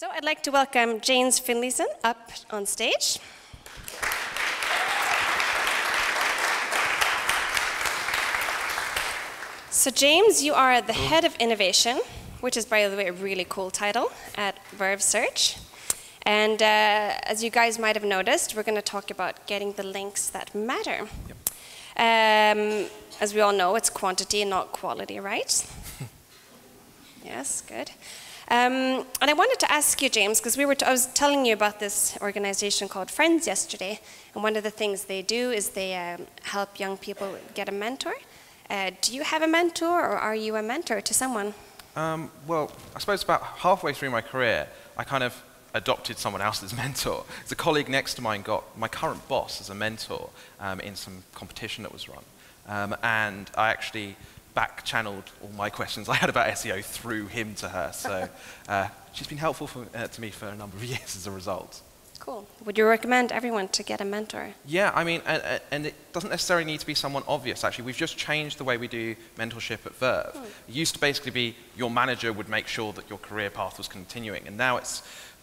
So I'd like to welcome James Finlayson up on stage. So James, you are the head of innovation, which is, by the way, a really cool title at Verve Search. And uh, as you guys might have noticed, we're going to talk about getting the links that matter. Um, as we all know, it's quantity and not quality, right? yes, good. Um, and I wanted to ask you, James, because we were I was telling you about this organization called Friends yesterday, and one of the things they do is they um, help young people get a mentor. Uh, do you have a mentor, or are you a mentor to someone? Um, well, I suppose about halfway through my career, I kind of adopted someone else's mentor. It's a colleague next to mine got my current boss as a mentor um, in some competition that was run. Um, and I actually back channeled all my questions I had about SEO through him to her. So uh, she's been helpful for, uh, to me for a number of years as a result. Cool. Would you recommend everyone to get a mentor? Yeah, I mean, and, and, it doesn't necessarily need to be someone obvious, actually. We've just changed the way we do mentorship at Verve. Hmm. It used to basically be your manager would make sure that your career path was continuing, and now it's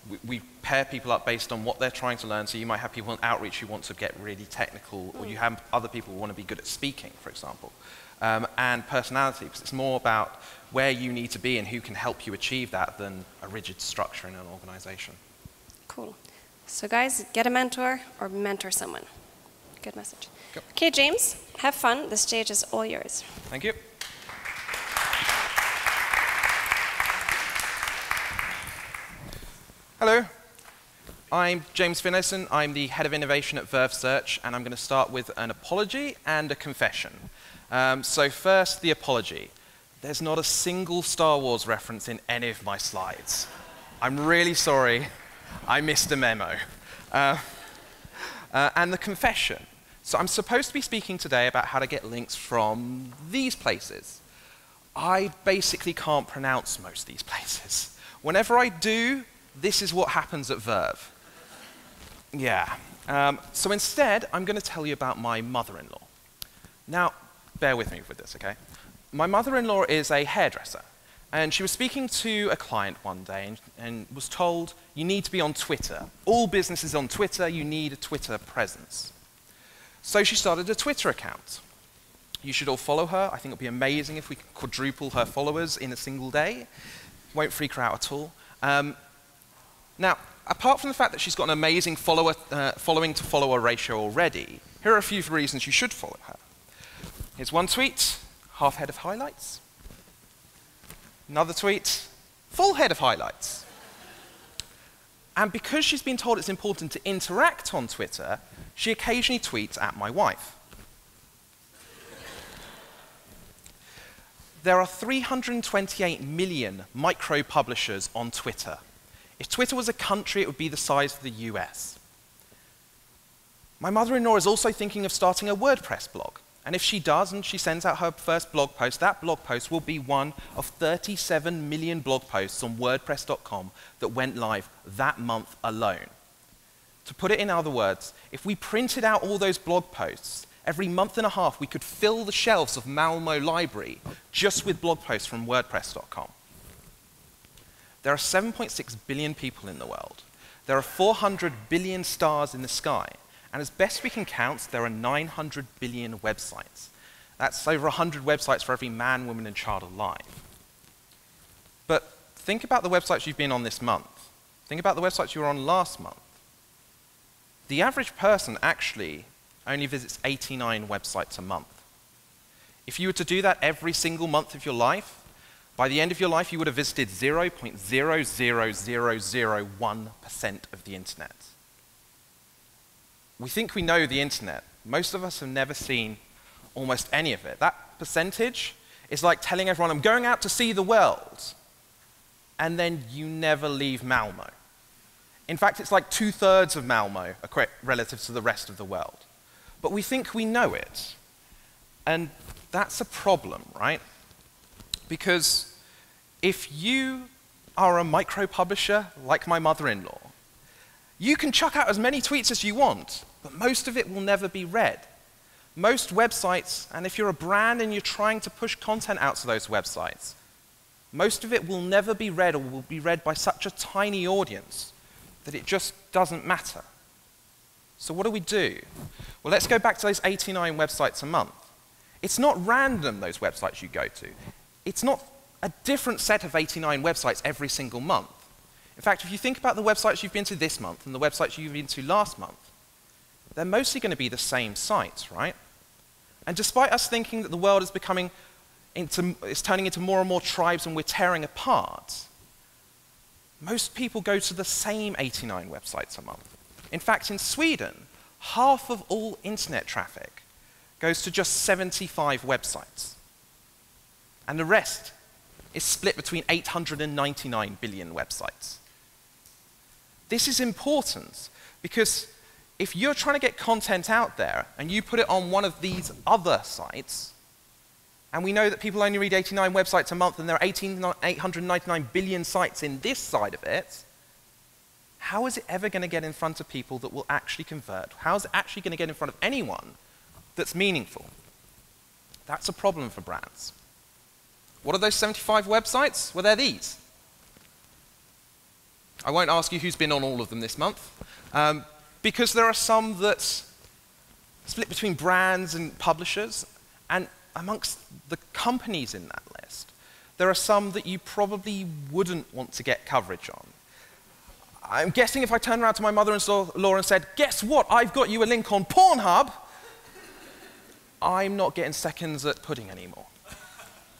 we, we pair people up based on what they're trying to learn. So you might have people in outreach who want to get really technical, or you have other people who want to be good at speaking, for example. Um, and personality, because it's more about where you need to be and who can help you achieve that than a rigid structure in an organization. Cool. So guys, get a mentor or mentor someone. Good message. Okay, James, have fun. The stage is all yours. Thank you. Hello, I'm James Finlayson. I'm the head of innovation at Verve Search, and I'm going to start with an apology and a confession. Um, so first, the apology. There's not a single Star Wars reference in any of my slides. I'm really sorry. I missed a memo. Uh, uh, and the confession. So I'm supposed to be speaking today about how to get links from these places. I basically can't pronounce most of these places. Whenever I do, this is what happens at Verve. Yeah. Um, so instead, I'm going to tell you about my mother-in-law. Now, bear with me with this, okay? My mother-in-law is a hairdresser, and she was speaking to a client one day and, and was told, you need to be on Twitter. All businesses on Twitter, you need a Twitter presence. So she started a Twitter account. You should all follow her. I think it would be amazing if we could quadruple her followers in a single day. Won't freak her out at all. Um, now, apart from the fact that she's got an amazing follower, uh, following to follower ratio already, here are a few reasons you should follow her. Here's one tweet, half head of highlights. Another tweet, full head of highlights. And because she's been told it's important to interact on Twitter, she occasionally tweets at my wife. there are 328 million micro publishers on Twitter. If Twitter was a country, it would be the size of the US. My mother-in-law is also thinking of starting a WordPress blog. And if she does and she sends out her first blog post, that blog post will be one of 37 million blog posts on WordPress.com that went live that month alone. To put it in other words, if we printed out all those blog posts, every month and a half we could fill the shelves of Malmo Library just with blog posts from WordPress.com. There are 7.6 billion people in the world. There are 400 billion stars in the sky. And as best we can count, there are 900 billion websites. That's over 100 websites for every man, woman, and child alive. But think about the websites you've been on this month. Think about the websites you were on last month. The average person actually only visits 89 websites a month. If you were to do that every single month of your life, by the end of your life, you would have visited 0.00001% of the internet. We think we know the internet. Most of us have never seen almost any of it. That percentage is like telling everyone, I'm going out to see the world, and then you never leave Malmo. In fact, it's like two thirds of Malmo relative to the rest of the world. But we think we know it. And that's a problem, right? Because if you are a micro publisher like my mother in law, you can chuck out as many tweets as you want, but most of it will never be read. Most websites, and if you're a brand and you're trying to push content out to those websites, most of it will never be read or will be read by such a tiny audience that it just doesn't matter. So, what do we do? Well, let's go back to those 89 websites a month. It's not random, those websites you go to. It's not a different set of 89 websites every single month. In fact, if you think about the websites you've been to this month and the websites you've been to last month, they're mostly going to be the same sites, right? And despite us thinking that the world is becoming into, it's turning into more and more tribes and we're tearing apart, most people go to the same 89 websites a month. In fact, in Sweden, half of all internet traffic goes to just 75 websites. And the rest is split between 899 billion websites. This is important because if you're trying to get content out there and you put it on one of these other sites, and we know that people only read 89 websites a month and there are 18, 899 billion sites in this side of it, how is it ever going to get in front of people that will actually convert? How is it actually going to get in front of anyone that's meaningful? That's a problem for brands. What are those 75 websites? Well, they're these. I won't ask you who's been on all of them this month, um, because there are some that split between brands and publishers, and amongst the companies in that list, there are some that you probably wouldn't want to get coverage on. I'm guessing if I turned around to my mother-in-law and said, guess what, I've got you a link on Pornhub, I'm not getting seconds at pudding anymore.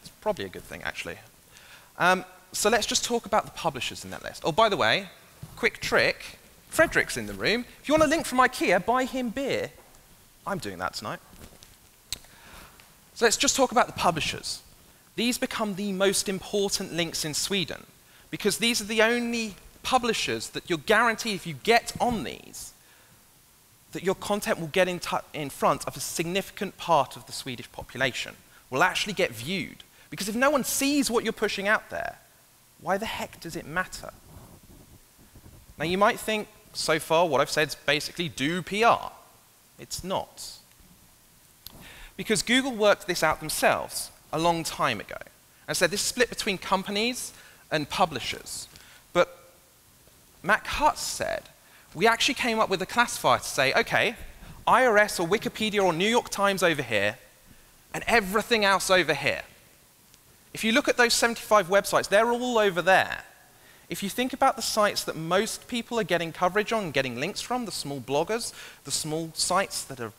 It's probably a good thing, actually. Um, so let's just talk about the publishers in that list. Oh, by the way, quick trick. Frederick's in the room. If you want a link from IKEA, buy him beer. I'm doing that tonight. So let's just talk about the publishers. These become the most important links in Sweden because these are the only publishers that you're guaranteed if you get on these, that your content will get in, in front of a significant part of the Swedish population, will actually get viewed. Because if no one sees what you're pushing out there, why the heck does it matter? Now, you might think, so far, what I've said is basically do PR. It's not. Because Google worked this out themselves a long time ago and said this split between companies and publishers. But Matt Cutts said, we actually came up with a classifier to say, okay, IRS or Wikipedia or New York Times over here, and everything else over here. If you look at those 75 websites, they're all over there. If you think about the sites that most people are getting coverage on, getting links from, the small bloggers, the small sites that are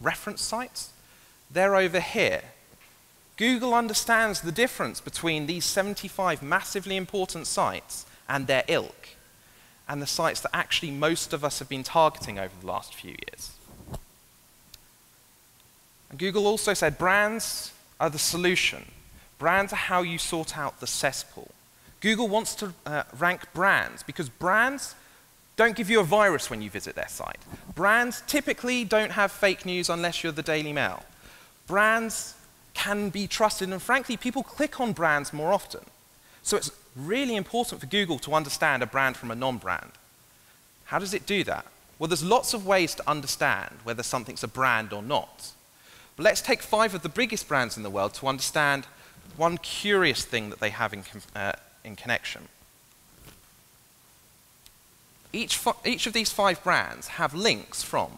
reference sites, they're over here. Google understands the difference between these 75 massively important sites and their ilk, and the sites that actually most of us have been targeting over the last few years. And Google also said brands are the solution. Brands are how you sort out the cesspool. Google wants to uh, rank brands because brands don't give you a virus when you visit their site. Brands typically don't have fake news unless you're the Daily Mail. Brands can be trusted, and frankly, people click on brands more often. So it's really important for Google to understand a brand from a non brand. How does it do that? Well, there's lots of ways to understand whether something's a brand or not. But let's take five of the biggest brands in the world to understand one curious thing that they have in, uh, in connection. Each, each of these five brands have links from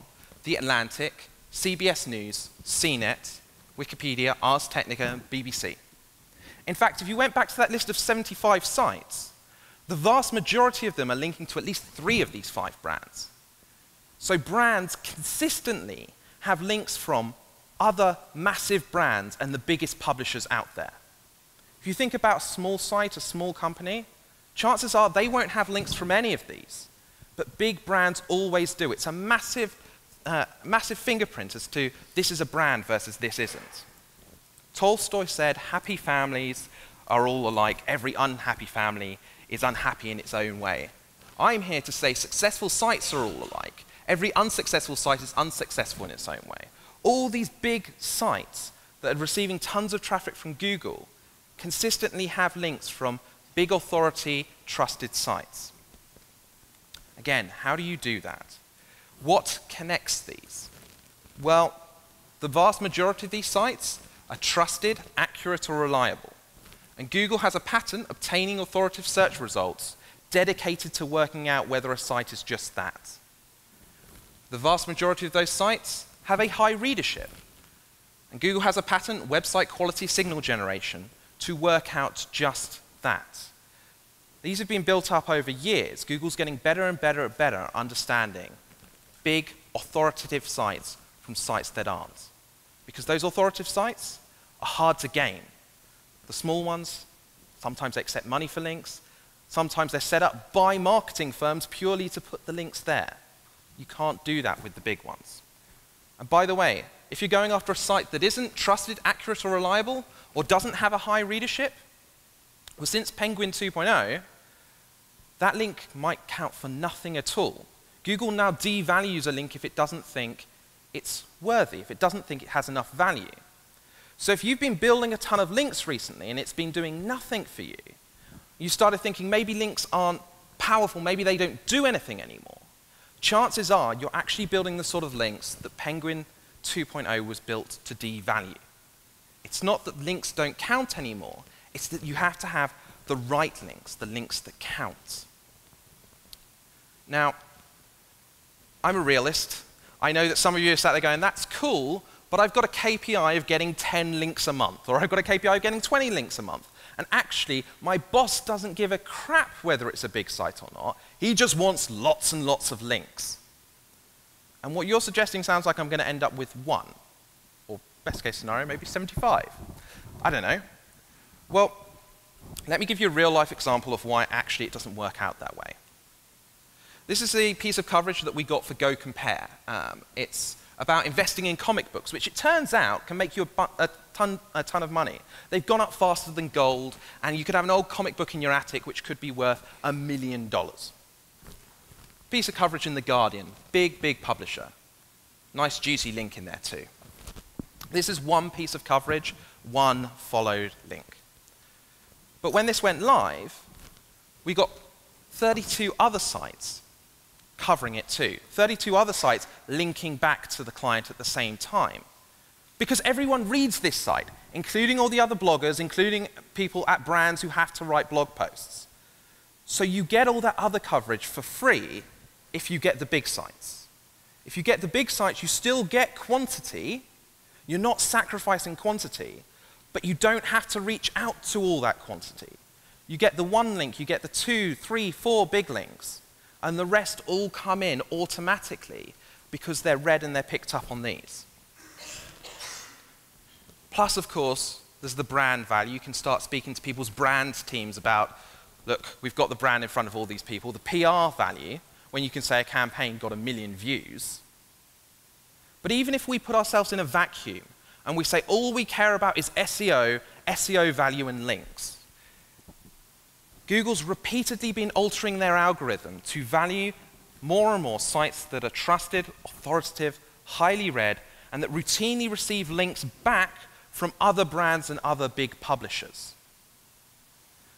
The Atlantic, CBS News, CNET, Wikipedia, Ars Technica, and BBC. In fact, if you went back to that list of 75 sites, the vast majority of them are linking to at least three of these five brands. So brands consistently have links from other massive brands and the biggest publishers out there. If you think about a small site, a small company, chances are they won't have links from any of these. But big brands always do. It's a massive uh, massive fingerprint as to this is a brand versus this isn't. Tolstoy said, happy families are all alike. Every unhappy family is unhappy in its own way. I'm here to say successful sites are all alike. Every unsuccessful site is unsuccessful in its own way. All these big sites that are receiving tons of traffic from Google consistently have links from big authority, trusted sites. Again, how do you do that? What connects these? Well, the vast majority of these sites are trusted, accurate, or reliable. And Google has a patent obtaining authoritative search results dedicated to working out whether a site is just that. The vast majority of those sites have a high readership. And Google has a patent, website quality signal generation, to work out just that. These have been built up over years. Google's getting better and better and better at understanding big, authoritative sites from sites that aren't. Because those authoritative sites are hard to gain. The small ones, sometimes they accept money for links, sometimes they're set up by marketing firms purely to put the links there. You can't do that with the big ones. And by the way, if you're going after a site that isn't trusted, accurate, or reliable, or doesn't have a high readership, well, since Penguin 2.0, that link might count for nothing at all. Google now devalues a link if it doesn't think it's worthy, if it doesn't think it has enough value. So if you've been building a ton of links recently and it's been doing nothing for you, you started thinking maybe links aren't powerful, maybe they don't do anything anymore. Chances are you're actually building the sort of links that Penguin 2.0 was built to devalue. It's not that links don't count anymore, it's that you have to have the right links, the links that count. Now, I'm a realist. I know that some of you are sat there going, that's cool, but I've got a KPI of getting 10 links a month, or I've got a KPI of getting 20 links a month. And actually, my boss doesn't give a crap whether it's a big site or not. He just wants lots and lots of links. And what you're suggesting sounds like I'm going to end up with one, or best case scenario, maybe 75. I don't know. Well, let me give you a real life example of why actually it doesn't work out that way. This is the piece of coverage that we got for Go Compare. Um, it's about investing in comic books, which it turns out can make you a, a, ton, a ton of money. They've gone up faster than gold, and you could have an old comic book in your attic which could be worth a million dollars. Piece of coverage in The Guardian, big, big publisher. Nice juicy link in there too. This is one piece of coverage, one followed link. But when this went live, we got 32 other sites covering it too. 32 other sites linking back to the client at the same time. Because everyone reads this site, including all the other bloggers, including people at brands who have to write blog posts. So you get all that other coverage for free if you get the big sites. If you get the big sites, you still get quantity. You're not sacrificing quantity, but you don't have to reach out to all that quantity. You get the one link, you get the two, three, four big links and the rest all come in automatically because they're read and they're picked up on these. Plus, of course, there's the brand value. You can start speaking to people's brand teams about, look, we've got the brand in front of all these people. The PR value, when you can say a campaign got a million views. But even if we put ourselves in a vacuum and we say all we care about is SEO, SEO value, and links, Google's repeatedly been altering their algorithm to value more and more sites that are trusted, authoritative, highly read, and that routinely receive links back from other brands and other big publishers.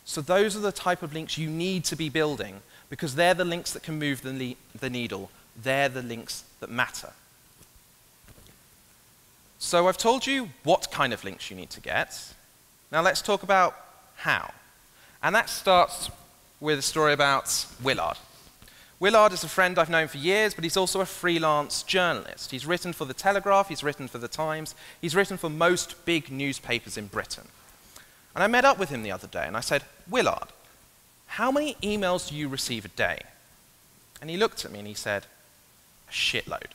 So those are the type of links you need to be building because they're the links that can move the, the needle. They're the links that matter. So I've told you what kind of links you need to get. Now let's talk about how. And that starts with a story about Willard. Willard is a friend I've known for years, but he's also a freelance journalist. He's written for The Telegraph, he's written for The Times, he's written for most big newspapers in Britain. And I met up with him the other day and I said, Willard, how many emails do you receive a day? And he looked at me and he said, a shitload.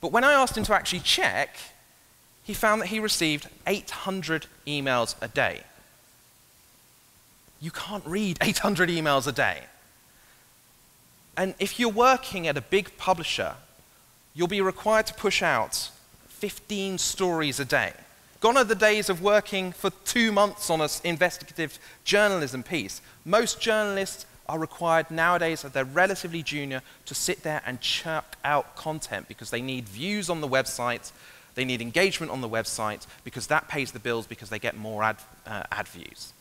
But when I asked him to actually check, he found that he received 800 emails a day. You can't read 800 emails a day. And if you're working at a big publisher, you'll be required to push out 15 stories a day. Gone are the days of working for two months on an investigative journalism piece. Most journalists are required nowadays, as they're relatively junior, to sit there and churn out content because they need views on the website, they need engagement on the website, because that pays the bills because they get more ad, uh, ad views.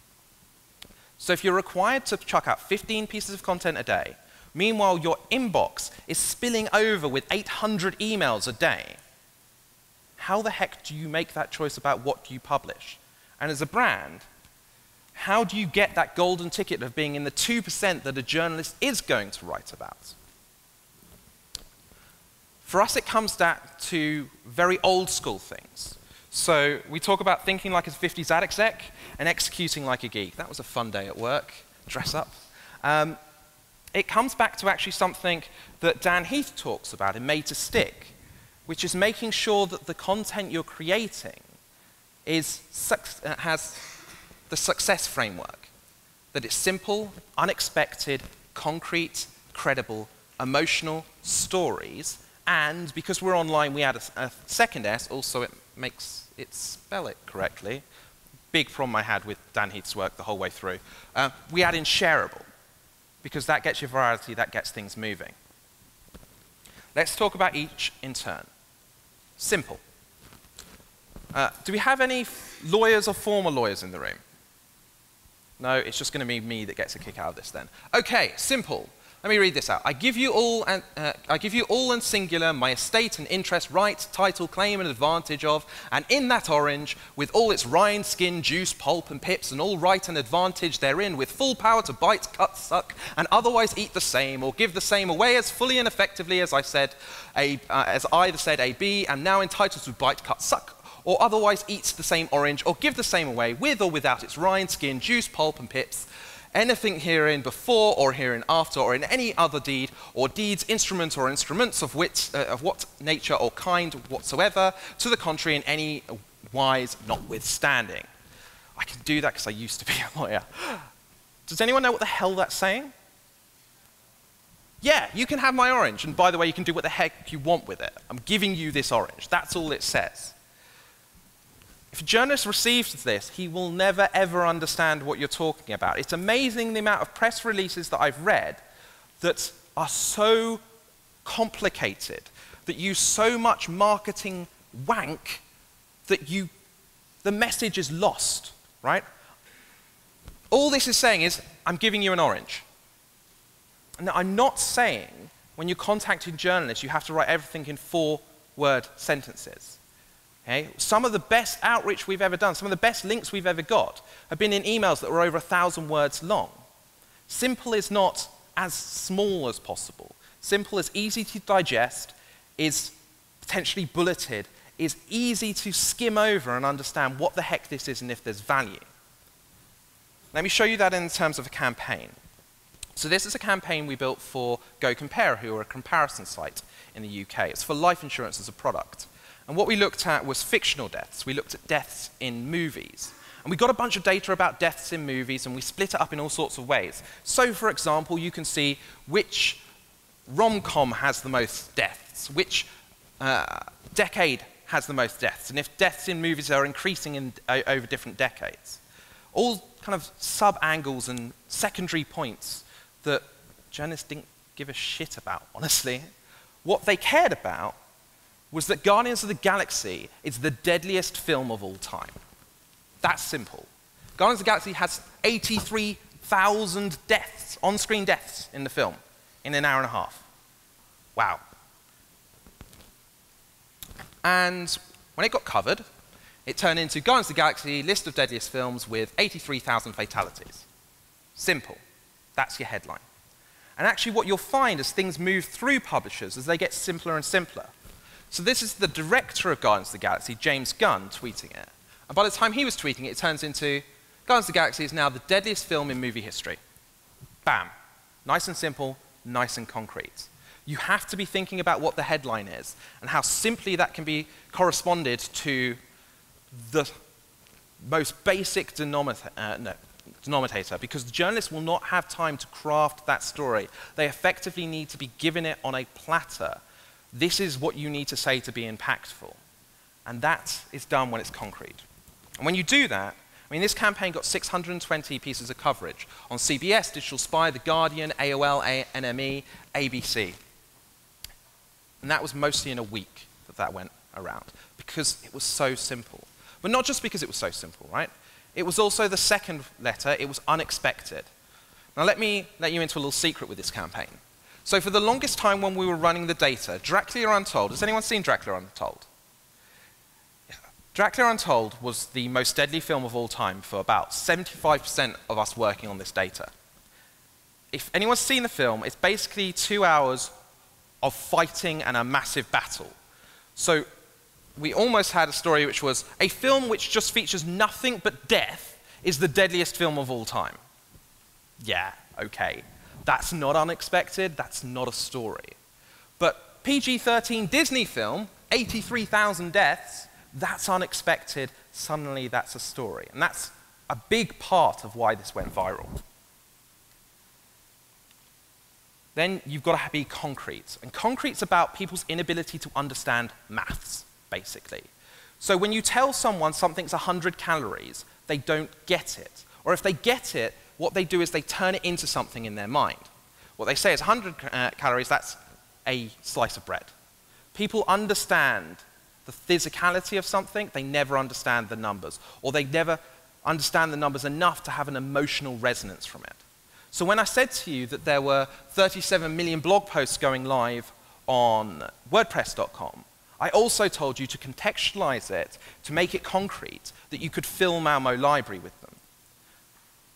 So if you're required to chuck out 15 pieces of content a day, meanwhile your inbox is spilling over with 800 emails a day, how the heck do you make that choice about what you publish? And as a brand, how do you get that golden ticket of being in the 2% that a journalist is going to write about? For us, it comes back to very old school things. So we talk about thinking like a 50s ad exec and executing like a geek. That was a fun day at work, dress up. Um, it comes back to actually something that Dan Heath talks about in Made to Stick, which is making sure that the content you're creating is, uh, has the success framework, that it's simple, unexpected, concrete, credible, emotional stories, and because we're online, we add a, a second S, also it makes it spell it correctly. Big problem I had with Dan Heath's work the whole way through. Uh, we add in shareable, because that gets you variety, that gets things moving. Let's talk about each in turn. Simple. Uh, do we have any lawyers or former lawyers in the room? No, it's just going to be me that gets a kick out of this then. Okay, simple. Let me read this out. I give you all and uh, I give you all and singular my estate and interest, right, title, claim, and advantage of, and in that orange, with all its rind, skin, juice, pulp, and pips, and all right and advantage therein, with full power to bite, cut, suck, and otherwise eat the same, or give the same away as fully and effectively as I said, a, uh, as I either said A B, am now entitled to bite, cut, suck, or otherwise eats the same orange, or give the same away, with or without its rind, skin, juice, pulp, and pips anything herein before or herein after or in any other deed or deeds, instrument or instruments of, which, uh, of what nature or kind whatsoever, to the contrary in any wise notwithstanding. I can do that because I used to be a lawyer. Does anyone know what the hell that's saying? Yeah, you can have my orange, and by the way, you can do what the heck you want with it. I'm giving you this orange. That's all it says. If a journalist receives this, he will never ever understand what you're talking about. It's amazing the amount of press releases that I've read that are so complicated, that use so much marketing wank that you, the message is lost, right? All this is saying is, I'm giving you an orange. Now, I'm not saying when you're contacting journalists, you have to write everything in four word sentences. Okay? Some of the best outreach we've ever done, some of the best links we've ever got, have been in emails that were over a thousand words long. Simple is not as small as possible. Simple is easy to digest, is potentially bulleted, is easy to skim over and understand what the heck this is and if there's value. Let me show you that in terms of a campaign. So this is a campaign we built for GoCompare, who are a comparison site in the UK. It's for life insurance as a product. And what we looked at was fictional deaths. We looked at deaths in movies. And we got a bunch of data about deaths in movies, and we split it up in all sorts of ways. So, for example, you can see which rom com has the most deaths, which uh, decade has the most deaths, and if deaths in movies are increasing in, uh, over different decades. All kind of sub angles and secondary points that journalists didn't give a shit about, honestly. What they cared about was that Guardians of the Galaxy is the deadliest film of all time. That's simple. Guardians of the Galaxy has 83,000 deaths, on screen deaths, in the film in an hour and a half. Wow. And when it got covered, it turned into Guardians of the Galaxy list of deadliest films with 83,000 fatalities. Simple. That's your headline. And actually, what you'll find as things move through publishers, as they get simpler and simpler, so this is the director of Guardians of the Galaxy, James Gunn, tweeting it. And by the time he was tweeting it, it turns into Guardians of the Galaxy is now the deadliest film in movie history. Bam. Nice and simple, nice and concrete. You have to be thinking about what the headline is and how simply that can be corresponded to the most basic denominator, uh, no, denominator because the journalists will not have time to craft that story. They effectively need to be given it on a platter this is what you need to say to be impactful. And that is done when it's concrete. And when you do that, I mean, this campaign got 620 pieces of coverage on CBS, Digital Spy, The Guardian, AOL, A NME, ABC. And that was mostly in a week that that went around because it was so simple. But not just because it was so simple, right? It was also the second letter, it was unexpected. Now, let me let you into a little secret with this campaign. So for the longest time when we were running the data, Dracula Untold, has anyone seen Dracula Untold? Yeah. Dracula Untold was the most deadly film of all time for about 75% of us working on this data. If anyone's seen the film, it's basically two hours of fighting and a massive battle. So we almost had a story which was a film which just features nothing but death is the deadliest film of all time. Yeah, okay. That's not unexpected, that's not a story. But PG 13 Disney film, 83,000 deaths, that's unexpected, suddenly that's a story. And that's a big part of why this went viral. Then you've got to be concrete. And concrete's about people's inability to understand maths, basically. So when you tell someone something's 100 calories, they don't get it. Or if they get it, what they do is they turn it into something in their mind. What they say is 100 uh, calories, that's a slice of bread. People understand the physicality of something, they never understand the numbers. Or they never understand the numbers enough to have an emotional resonance from it. So when I said to you that there were 37 million blog posts going live on WordPress.com, I also told you to contextualize it, to make it concrete, that you could fill Malmo library with them.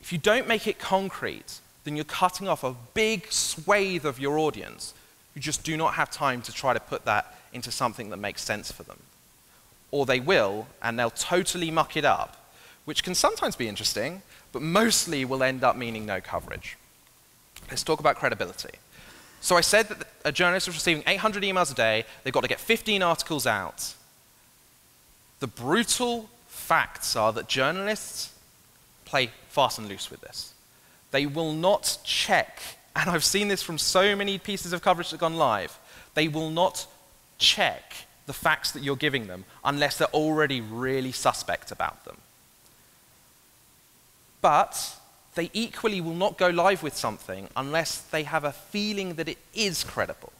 If you don't make it concrete, then you're cutting off a big swathe of your audience who just do not have time to try to put that into something that makes sense for them. Or they will, and they'll totally muck it up, which can sometimes be interesting, but mostly will end up meaning no coverage. Let's talk about credibility. So I said that a journalist is receiving 800 emails a day, they've got to get 15 articles out. The brutal facts are that journalists play fast and loose with this. They will not check, and I've seen this from so many pieces of coverage that have gone live, they will not check the facts that you're giving them unless they're already really suspect about them. But they equally will not go live with something unless they have a feeling that it is credible.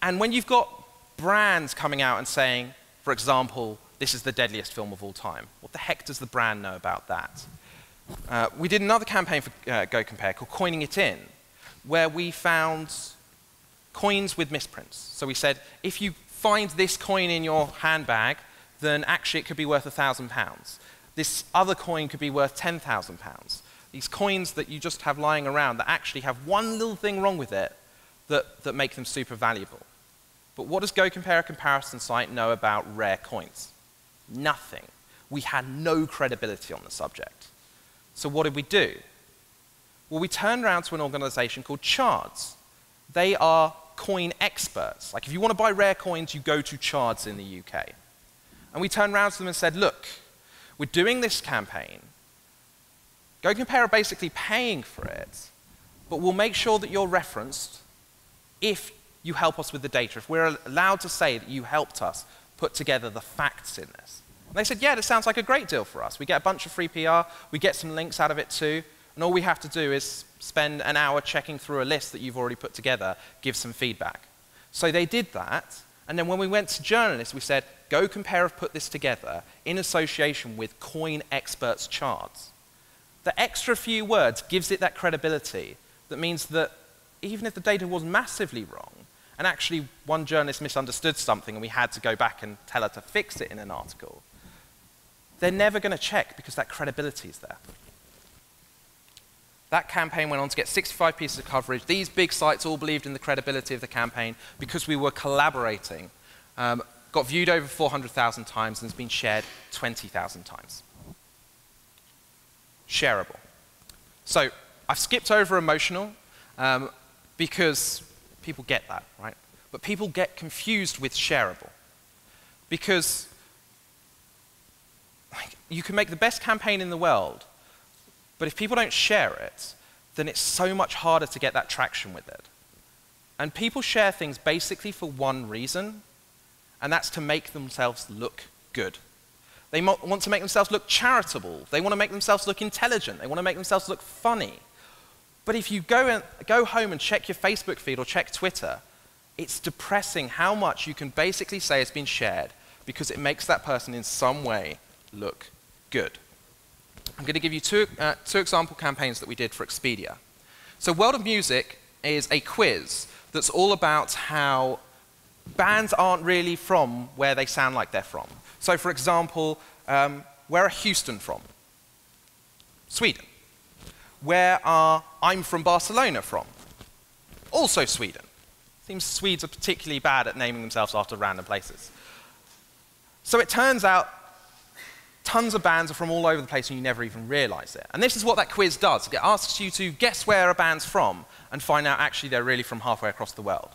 And when you've got brands coming out and saying, for example, this is the deadliest film of all time, what the heck does the brand know about that? Uh, we did another campaign for uh, Go Compare called Coining It In, where we found coins with misprints. So we said, if you find this coin in your handbag, then actually it could be worth a thousand pounds this other coin could be worth £10,000. These coins that you just have lying around that actually have one little thing wrong with it that, that make them super valuable. But what does Go Compare a comparison site know about rare coins? Nothing. We had no credibility on the subject. So what did we do? Well, we turned around to an organization called Chards. They are coin experts. Like if you want to buy rare coins, you go to Chards in the UK. And we turned around to them and said, look, we're doing this campaign. Go Compare are basically paying for it, but we'll make sure that you're referenced if you help us with the data, if we're allowed to say that you helped us put together the facts in this. And they said, yeah, this sounds like a great deal for us. We get a bunch of free PR, we get some links out of it too, and all we have to do is spend an hour checking through a list that you've already put together, give some feedback. So they did that, and then when we went to journalists, we said, Go Compare have put this together in association with Coin Experts Chards. The extra few words gives it that credibility that means that even if the data was massively wrong, and actually one journalist misunderstood something and we had to go back and tell her to fix it in an article, they're never going to check because that credibility is there. That campaign went on to get 65 pieces of coverage. These big sites all believed in the credibility of the campaign because we were collaborating. Um, got viewed over 400,000 times and has been shared 20,000 times. Shareable. So I've skipped over emotional um, because people get that, right? But people get confused with shareable because you can make the best campaign in the world, but if people don't share it, then it's so much harder to get that traction with it. And people share things basically for one reason, and that's to make themselves look good. They want to make themselves look charitable. They want to make themselves look intelligent. They want to make themselves look funny. But if you go, go home and check your Facebook feed or check Twitter, it's depressing how much you can basically say has been shared because it makes that person in some way look good. I'm going to give you two, uh, two example campaigns that we did for Expedia. So World of Music is a quiz that's all about how bands aren't really from where they sound like they're from. So, for example, um, where are Houston from? Sweden. Where are I'm from Barcelona from? Also Sweden. Seems Swedes are particularly bad at naming themselves after random places. So it turns out tons of bands are from all over the place and you never even realize it. And this is what that quiz does. It asks you to guess where a band's from and find out actually they're really from halfway across the world.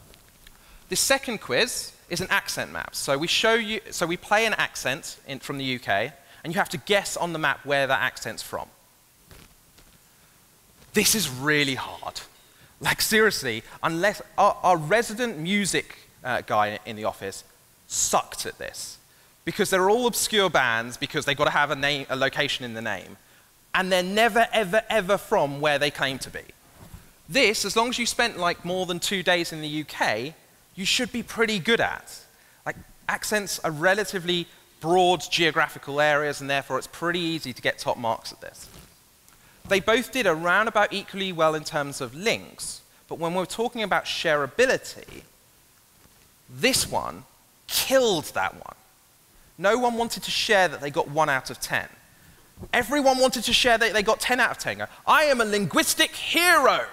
This second quiz is an accent map. So we show you, so we play an accent in, from the UK and you have to guess on the map where that accent's from. This is really hard. Like seriously, unless our, our resident music uh, guy in the office sucked at this because they're all obscure bands because they've got to have a, name, a location in the name. And they're never, ever, ever from where they claim to be. This, as long as you spent like more than two days in the UK, you should be pretty good at. Like, accents are relatively broad geographical areas, and therefore it's pretty easy to get top marks at this. They both did around about equally well in terms of links, but when we're talking about shareability, this one killed that one. No one wanted to share that they got 1 out of 10. Everyone wanted to share that they got 10 out of 10. I am a linguistic hero.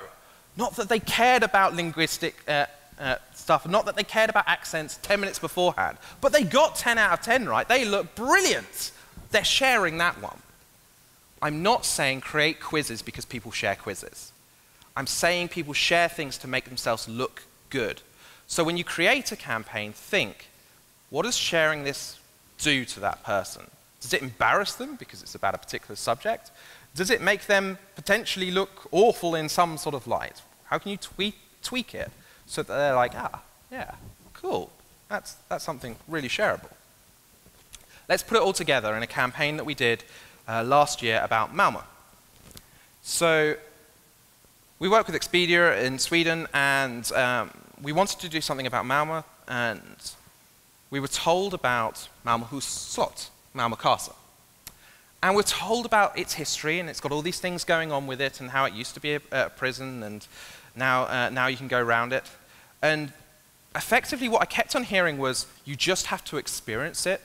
Not that they cared about linguistic uh, uh, stuff, not that they cared about accents 10 minutes beforehand, but they got 10 out of 10 right. They look brilliant. They're sharing that one. I'm not saying create quizzes because people share quizzes. I'm saying people share things to make themselves look good. So when you create a campaign, think, what does sharing this do to that person? Does it embarrass them because it's about a particular subject? Does it make them potentially look awful in some sort of light? How can you tweak, tweak it so that they're like, ah, yeah, cool. That's, that's something really shareable. Let's put it all together in a campaign that we did uh, last year about Malmo. So we work with Expedia in Sweden, and um, we wanted to do something about Malmo, and we were told about Malmöhus slot, Malmö Castle. And we're told about its history, and it's got all these things going on with it, and how it used to be a, a prison, and now, uh, now you can go around it. And effectively, what I kept on hearing was you just have to experience it.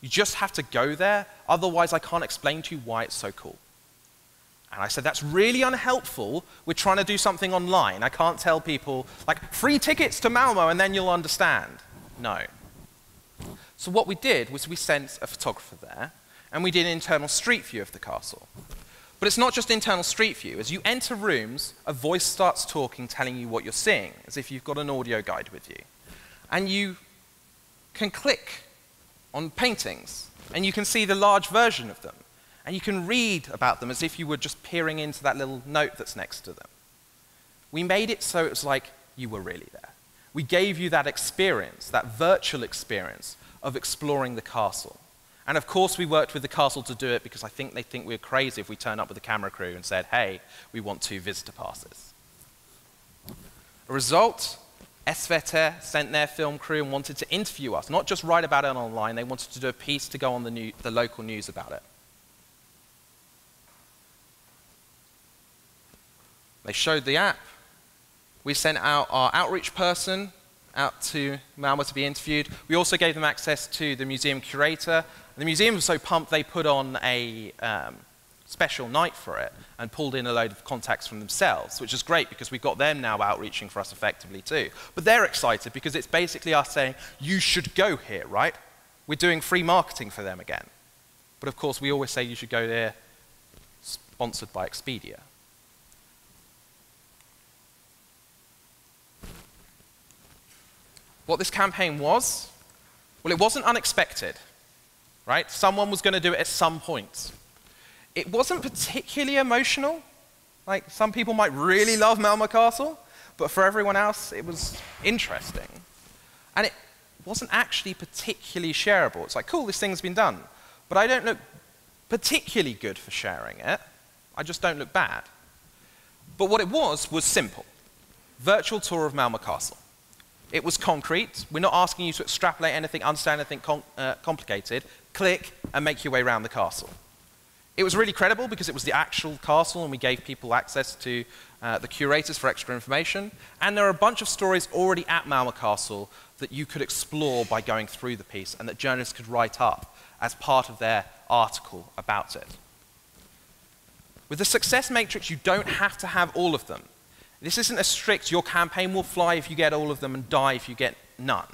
You just have to go there, otherwise, I can't explain to you why it's so cool. And I said, that's really unhelpful. We're trying to do something online. I can't tell people, like, free tickets to Malmo and then you'll understand. No. So what we did was we sent a photographer there, and we did an internal street view of the castle. But it's not just internal street view. As you enter rooms, a voice starts talking, telling you what you're seeing, as if you've got an audio guide with you. And you can click on paintings, and you can see the large version of them. And you can read about them as if you were just peering into that little note that's next to them. We made it so it was like you were really there. We gave you that experience, that virtual experience of exploring the castle. And of course, we worked with the castle to do it because I think they think we're crazy if we turn up with a camera crew and said, hey, we want two visitor passes. A result, SVT sent their film crew and wanted to interview us, not just write about it online, they wanted to do a piece to go on the, new, the local news about it. They showed the app. We sent out our outreach person out to Malmo to be interviewed. We also gave them access to the museum curator. The museum was so pumped they put on a um, special night for it and pulled in a load of contacts from themselves, which is great because we've got them now outreaching for us effectively too. But they're excited because it's basically us saying, you should go here, right? We're doing free marketing for them again. But of course, we always say you should go there sponsored by Expedia. What this campaign was? Well, it wasn't unexpected, right? Someone was going to do it at some point. It wasn't particularly emotional. Like, some people might really love Malmo Castle, but for everyone else, it was interesting. And it wasn't actually particularly shareable. It's like, cool, this thing's been done. But I don't look particularly good for sharing it. I just don't look bad. But what it was was simple. Virtual tour of Malmo Castle. It was concrete. We're not asking you to extrapolate anything, understand anything com uh, complicated. Click and make your way around the castle. It was really credible because it was the actual castle and we gave people access to uh, the curators for extra information. And there are a bunch of stories already at Malmo Castle that you could explore by going through the piece and that journalists could write up as part of their article about it. With the success matrix, you don't have to have all of them. This isn't a strict, your campaign will fly if you get all of them and die if you get none.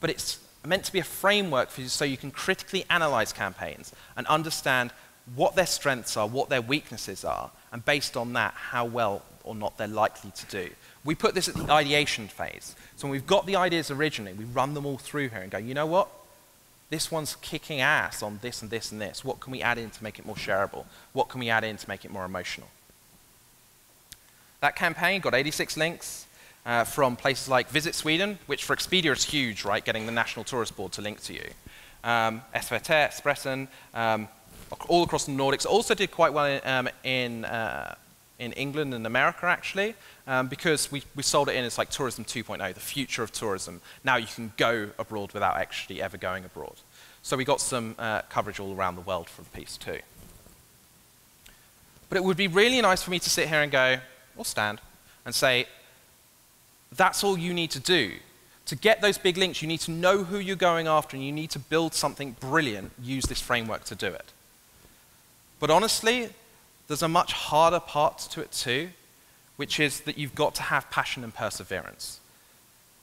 But it's meant to be a framework for you so you can critically analyze campaigns and understand what their strengths are, what their weaknesses are, and based on that, how well or not they're likely to do. We put this at the ideation phase. So when we've got the ideas originally, we run them all through here and go, you know what? This one's kicking ass on this and this and this. What can we add in to make it more shareable? What can we add in to make it more emotional? That campaign got 86 links uh, from places like Visit Sweden, which for Expedia is huge, right, getting the National Tourist Board to link to you. Um, SVT, Expressen, um, all across the Nordics. Also did quite well in, um, in, uh, in, England and America, actually, um, because we, we sold it in as like Tourism 2.0, the future of tourism. Now you can go abroad without actually ever going abroad. So we got some uh, coverage all around the world for the piece, too. But it would be really nice for me to sit here and go, or stand, and say, that's all you need to do. To get those big links, you need to know who you're going after, and you need to build something brilliant. Use this framework to do it. But honestly, there's a much harder part to it too, which is that you've got to have passion and perseverance.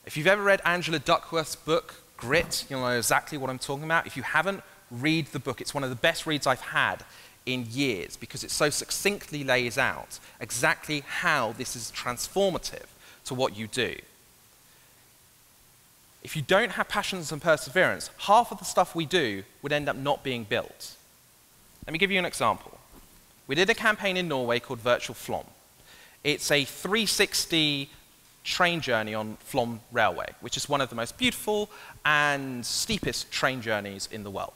If you've ever read Angela Duckworth's book, Grit, you'll know exactly what I'm talking about. If you haven't, read the book. It's one of the best reads I've had in years because it so succinctly lays out exactly how this is transformative to what you do. If you don't have passions and perseverance, half of the stuff we do would end up not being built. Let me give you an example. We did a campaign in Norway called Virtual Flåm. It's a 360 train journey on Flåm Railway, which is one of the most beautiful and steepest train journeys in the world.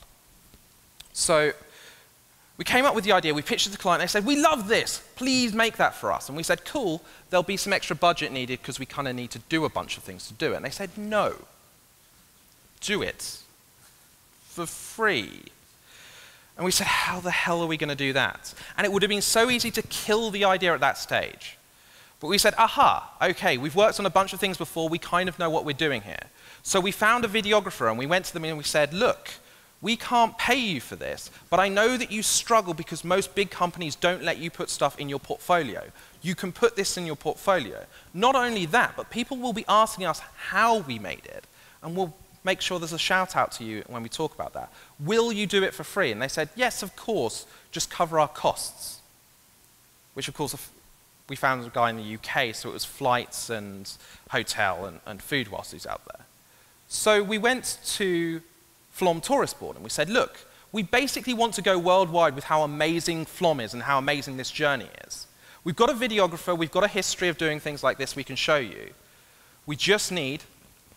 So we came up with the idea, we pitched it to the client, they said, we love this, please make that for us. And we said, cool, there'll be some extra budget needed because we kind of need to do a bunch of things to do it. And they said, no, do it for free. And we said, how the hell are we going to do that? And it would have been so easy to kill the idea at that stage. But we said, aha, okay, we've worked on a bunch of things before, we kind of know what we're doing here. So we found a videographer and we went to them and we said, look, we can't pay you for this, but I know that you struggle because most big companies don't let you put stuff in your portfolio. You can put this in your portfolio. Not only that, but people will be asking us how we made it, and we'll make sure there's a shout out to you when we talk about that. Will you do it for free? And they said, yes, of course, just cover our costs. Which, of course, we found a guy in the UK, so it was flights and hotel and, and food whilst he's out there. So we went to Flåm Tourist Board and we said, look, we basically want to go worldwide with how amazing Flåm is and how amazing this journey is. We've got a videographer, we've got a history of doing things like this we can show you. We just need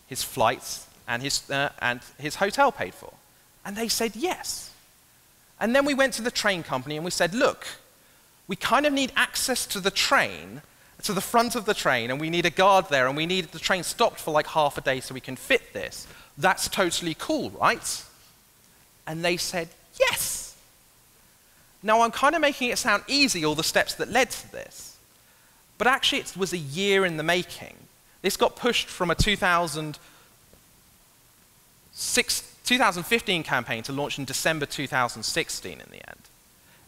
his flights and his, uh, and his hotel paid for. And they said yes. And then we went to the train company and we said, look, we kind of need access to the train, to the front of the train, and we need a guard there, and we need the train stopped for like half a day so we can fit this. That's totally cool, right? And they said, yes. Now, I'm kind of making it sound easy, all the steps that led to this. But actually, it was a year in the making. This got pushed from a 2000 2015 campaign to launch in December 2016 in the end.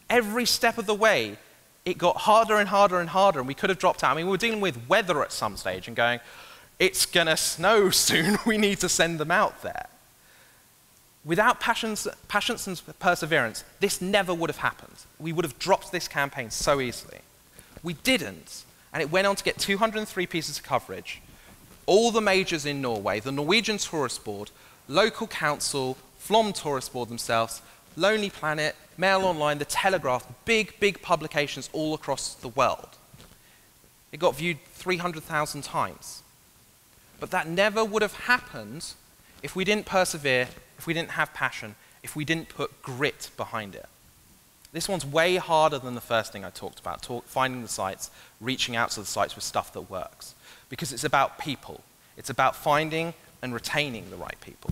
Every step of the way, it got harder and harder and harder, and we could have dropped out. I mean, we were dealing with weather at some stage and going, it's going to snow soon, we need to send them out there. Without patience, and perseverance, this never would have happened. We would have dropped this campaign so easily. We didn't, and it went on to get 203 pieces of coverage. All the majors in Norway, the Norwegian Tourist Board, local council, Flåm Tourist Board themselves, Lonely Planet, Mail Online, The Telegraph, big, big publications all across the world. It got viewed 300,000 times. But that never would have happened if we didn't persevere, if we didn't have passion, if we didn't put grit behind it. This one's way harder than the first thing I talked about, talk, finding the sites, reaching out to the sites with stuff that works. Because it's about people. It's about finding and retaining the right people.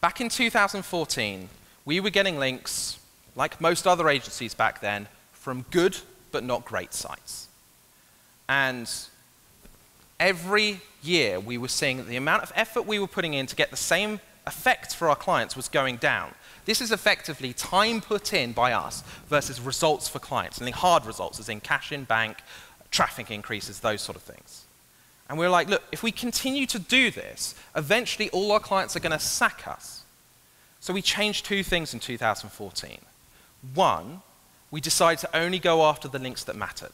Back in 2014, we were getting links like most other agencies back then, from good but not great sites. And every year we were seeing that the amount of effort we were putting in to get the same effect for our clients was going down. This is effectively time put in by us versus results for clients, and the hard results, as in cash in bank, traffic increases, those sort of things. And we we're like, look, if we continue to do this, eventually all our clients are going to sack us. So we changed two things in 2014. One, we decided to only go after the links that mattered.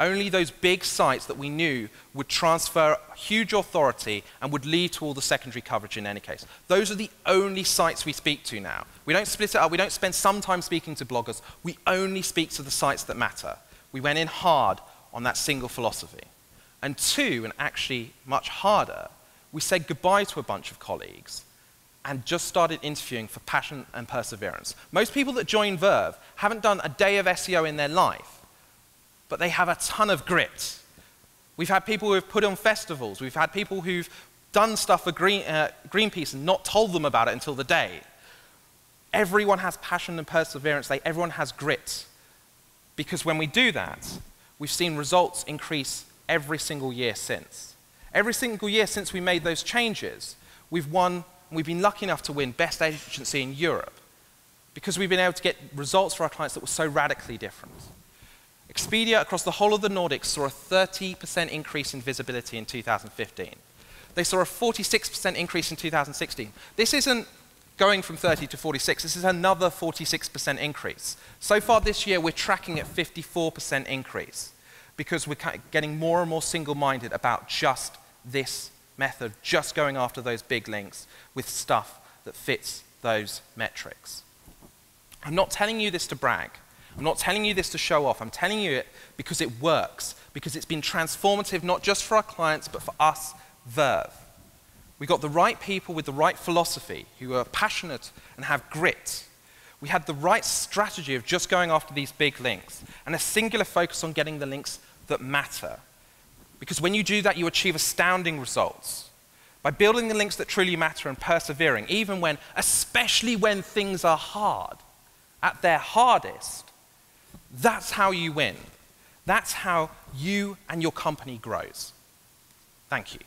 Only those big sites that we knew would transfer huge authority and would lead to all the secondary coverage in any case. Those are the only sites we speak to now. We don't split it up. We don't spend some time speaking to bloggers. We only speak to the sites that matter. We went in hard on that single philosophy. And two, and actually much harder, we said goodbye to a bunch of colleagues and just started interviewing for passion and perseverance. Most people that join Verve haven't done a day of SEO in their life but they have a ton of grit. We've had people who have put on festivals. We've had people who've done stuff for Green, uh, Greenpeace and not told them about it until the day. Everyone has passion and perseverance. They, everyone has grit. Because when we do that, we've seen results increase every single year since. Every single year since we made those changes, we've won, we've been lucky enough to win Best Agency in Europe because we've been able to get results for our clients that were so radically different. Expedia across the whole of the Nordics saw a 30% increase in visibility in 2015. They saw a 46% increase in 2016. This isn't going from 30 to 46, this is another 46% increase. So far this year, we're tracking at 54% increase because we're getting more and more single-minded about just this method, just going after those big links with stuff that fits those metrics. I'm not telling you this to brag. I'm not telling you this to show off. I'm telling you it because it works, because it's been transformative not just for our clients, but for us, Verve. We got the right people with the right philosophy who are passionate and have grit. We had the right strategy of just going after these big links and a singular focus on getting the links that matter. Because when you do that, you achieve astounding results. By building the links that truly matter and persevering, even when, especially when things are hard, at their hardest, that's how you win. That's how you and your company grows. Thank you.